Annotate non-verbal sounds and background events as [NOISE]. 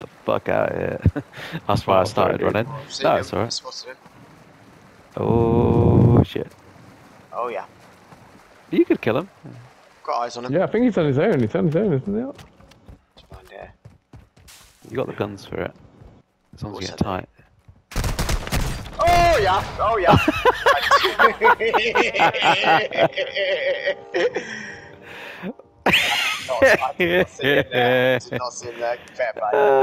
the fuck out of here. [LAUGHS] That's why I Oh, started dude. running. No, it's alright. Oh shit. Oh yeah. You could kill him. Got eyes on him. Yeah, I think he's on his own. He's on his own, isn't he? It's fine, yeah. You got the guns for it. As long as you get tight. Oh yeah. Oh yeah. [LAUGHS] [LAUGHS] Oh, I did not see him there. I did not see him there. Fair play.